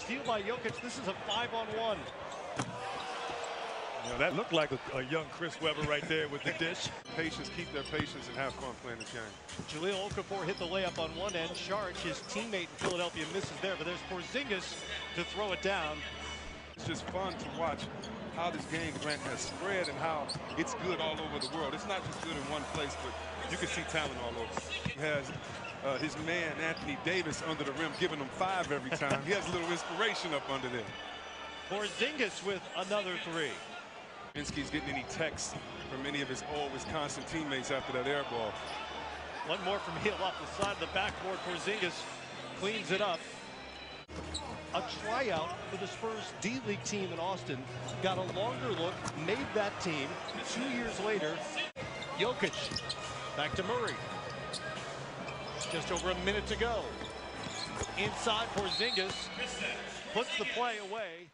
Steal by Jokic. This is a five on one. You know, that looked like a, a, young Chris Webber right there with the dish. patience, keep their patience, and have fun playing this game. Jahlil Okafor hit the layup on one end. Saric, his teammate in Philadelphia, misses there, but there's Porzingis to throw it down. It's just fun to watch how this game, Grant, has spread and how it's good all over the world. It's not just good in one place, but you can see talent all over. He has uh, his man, Anthony Davis, under the rim, giving him five every time. he has a little inspiration up under there. Porzingis with another three. Kaminsky's getting any texts from any of his old Wisconsin teammates after that air ball. One more from Hield off the side of the backboard. Porzingis cleans it up. A tryout for the Spurs D-League team in Austin. Got a longer look, made that team. Two years later, Jokic back to Murray. Just over a minute to go. Inside Porzingis puts the play away.